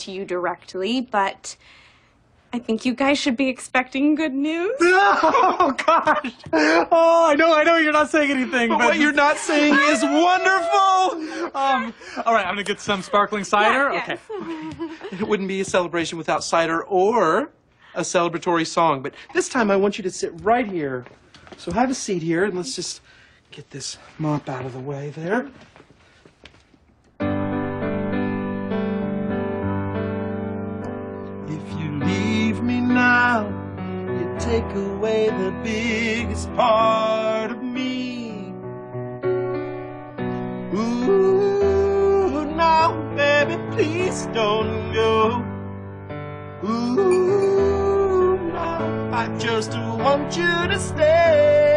to you directly, but I think you guys should be expecting good news. Oh gosh! Oh, I know, I know. You're not saying anything, But but, what you're not saying is wonderful. Um, all right, I'm gonna get some sparkling cider. Yeah, okay. yes. It wouldn't be a celebration without cider or a celebratory song. But this time I want you to sit right here. So have a seat here and let's just get this mop out of the way there. Take away the biggest part of me. Ooh, now, baby, please don't go. Ooh, now, I just want you to stay.